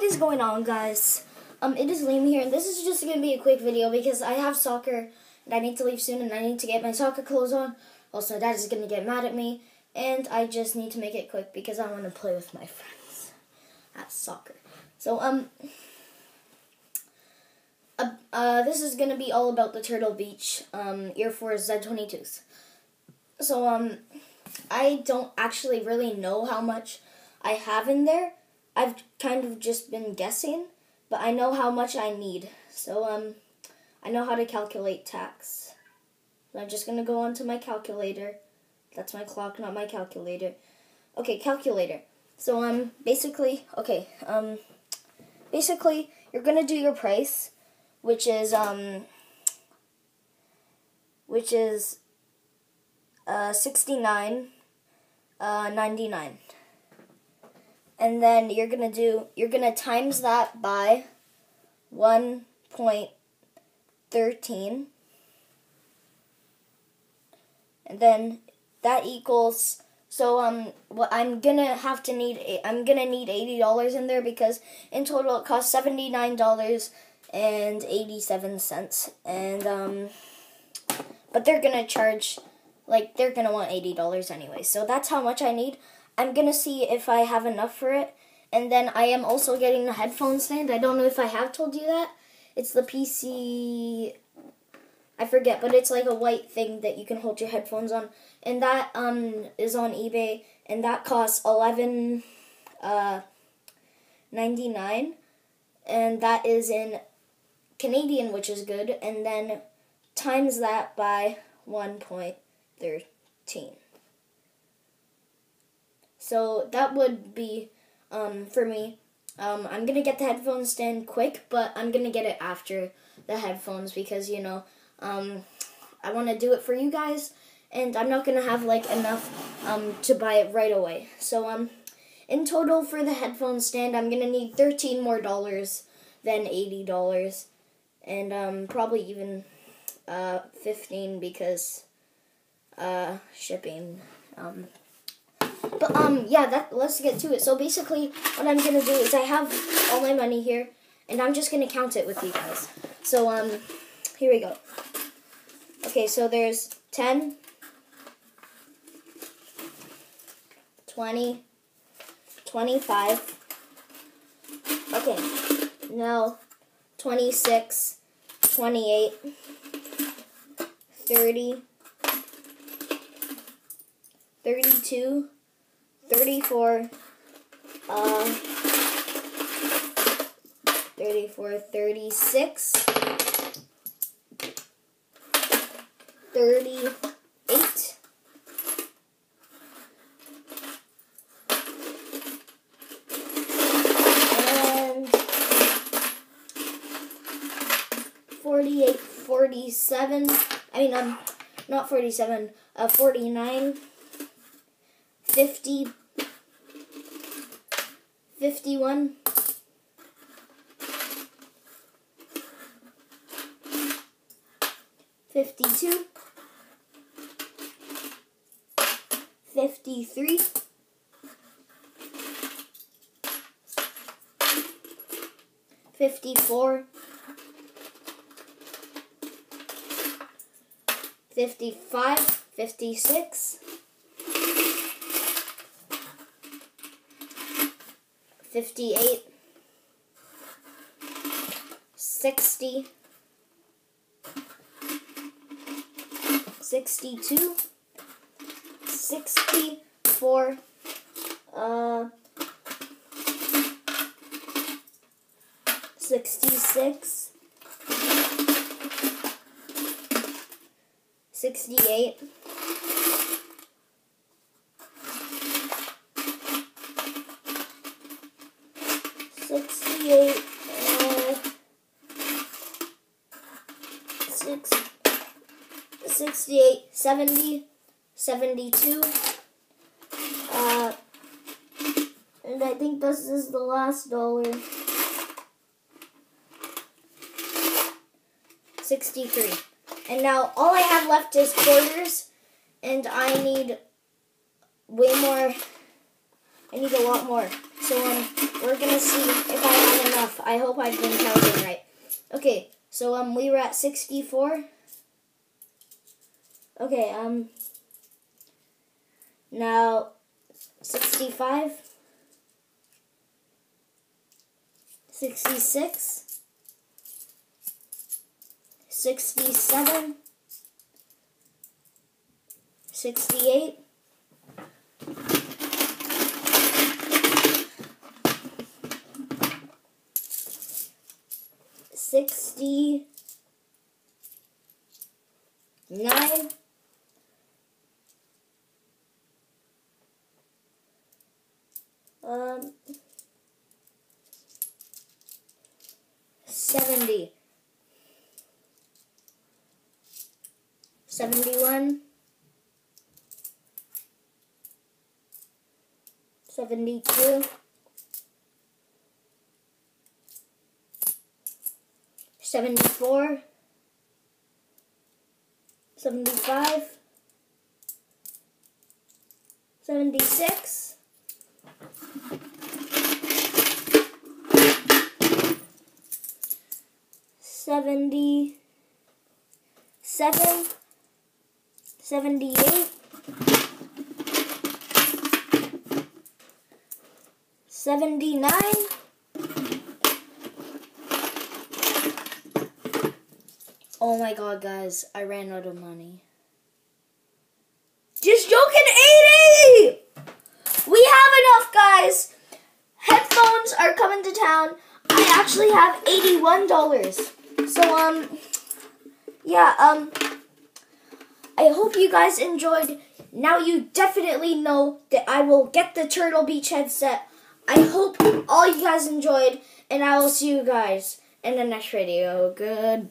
what is going on, guys? Um, it is Liam here, and this is just gonna be a quick video because I have soccer and I need to leave soon, and I need to get my soccer clothes on. Also, Dad is gonna get mad at me, and I just need to make it quick because I want to play with my friends at soccer. So, um, uh, uh, this is gonna be all about the Turtle Beach um Ear Force Z22s. So, um, I don't actually really know how much I have in there. I've kind of just been guessing, but I know how much I need. So um I know how to calculate tax. I'm just going to go onto my calculator. That's my clock, not my calculator. Okay, calculator. So um basically, okay, um basically you're going to do your price, which is um which is uh 69 uh 99 and then you're gonna do you're gonna times that by 1.13 and then that equals so um what I'm gonna have to need I'm gonna need eighty dollars in there because in total it costs seventy nine dollars and eighty seven cents. And um but they're gonna charge like they're gonna want eighty dollars anyway. So that's how much I need I'm gonna see if I have enough for it. And then I am also getting the headphone stand. I don't know if I have told you that. It's the PC. I forget, but it's like a white thing that you can hold your headphones on, and that um is on eBay, and that costs eleven uh ninety nine, and that is in Canadian, which is good, and then times that by one point thirteen. So that would be um, for me. Um, I'm gonna get the headphones stand quick, but I'm gonna get it after the headphones because you know um, I want to do it for you guys, and I'm not gonna have like enough um, to buy it right away. So um, in total for the headphone stand, I'm gonna need 13 more dollars than 80 dollars, and um, probably even uh, 15 because uh, shipping. Um, but um, yeah, that let's get to it. So basically, what I'm gonna do is I have all my money here, and I'm just gonna count it with you guys. So um, here we go. Okay, so there's 10, 20, 25. Okay, now 26, 28, 30, 32, 34, uh, 34, 36, 38, and 48, 47, I mean, um, not 47, uh, 49, 50, 51, 52, 53, 54, 55, 56, 58, 60, 62, 64, uh, 66, 68, 68, uh, six, 68, 70, 72, uh, and I think this is the last dollar. 63. And now all I have left is quarters, and I need way more. I need a lot more. So um, we're gonna see if I have enough. I hope I've been counting right. Okay, so um, we were at sixty-four. Okay, um, now sixty-five. 66, 67, 68, 60, 9, um, 70, 71, 72, 74, 75, 76, 77, 78, 79, Oh my god, guys, I ran out of money. Just joking, 80! We have enough, guys. Headphones are coming to town. I actually have $81. So, um, yeah, um, I hope you guys enjoyed. Now you definitely know that I will get the Turtle Beach headset. I hope all you guys enjoyed, and I will see you guys in the next video. Good.